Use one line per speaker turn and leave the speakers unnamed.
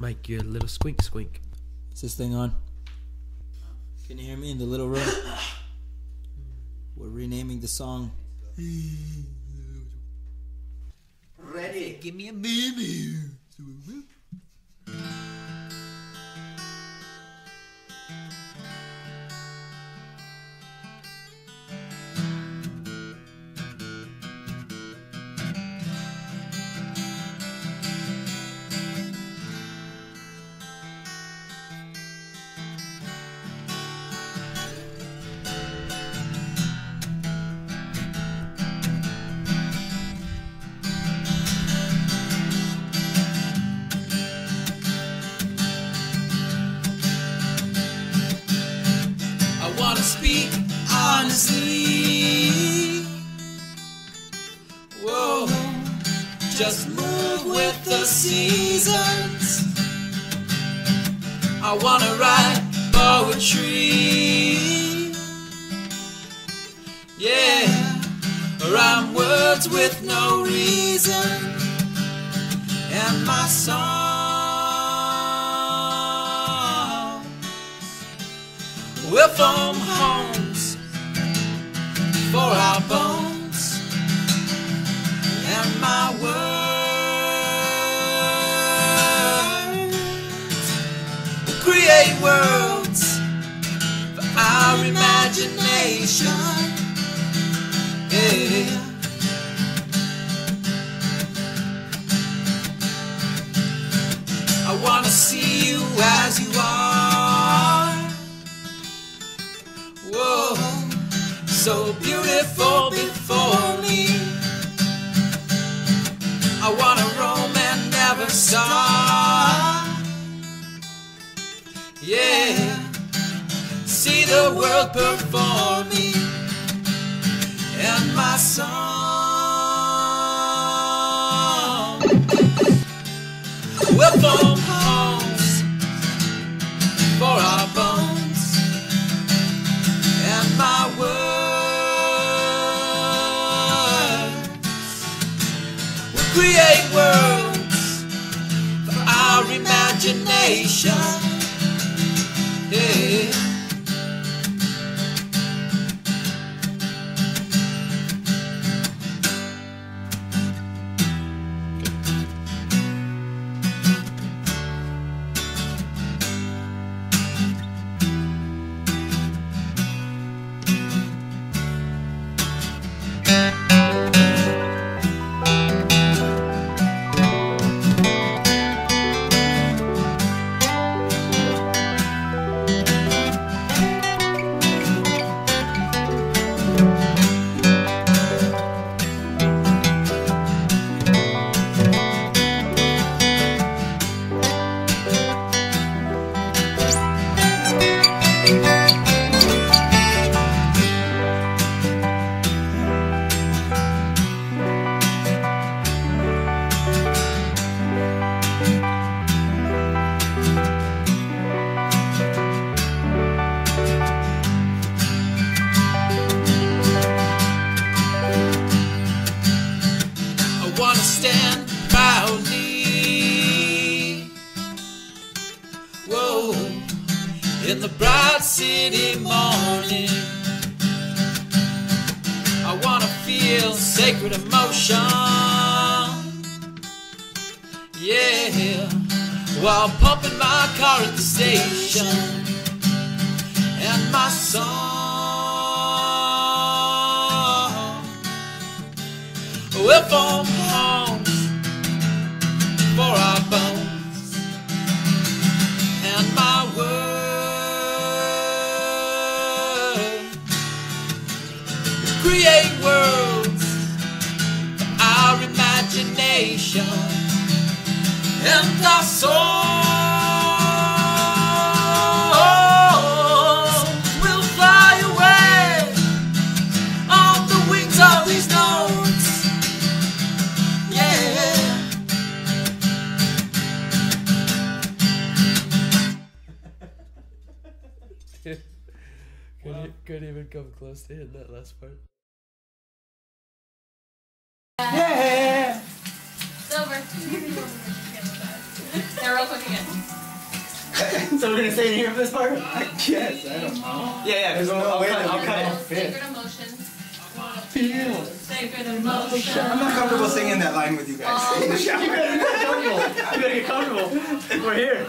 Make you a little squeak squeak.
Is this thing on? Can you hear me in the little room? We're renaming the song.
Ready? Give me a minute. Wanna speak honestly. Whoa, just move with the seasons. I wanna write poetry. Yeah, rhyme words with no reason. And my song we'll form homes for our bones and my words create worlds for our imagination. So beautiful before me. I wanna roam and never stop. Yeah, see the world before in the bright city morning. I wanna feel sacred emotion. Yeah, while pumping my car at the station. And my song we'll form notes. Yeah.
Couldn't, couldn't even come close to hitting that last part.
Silver. Yeah, real quick again.
so we're gonna stay in here for this part?
Yes, I don't know.
Yeah, yeah, because
There's
I'll,
no
I'll
way
cut, I'll
we
cut
can
it.
all fit.
Sacred emotion.
Feel.
Sacred emotion.
I'm not comfortable singing that line with you guys.
Oh.
you better get comfortable. You better get comfortable. We're here.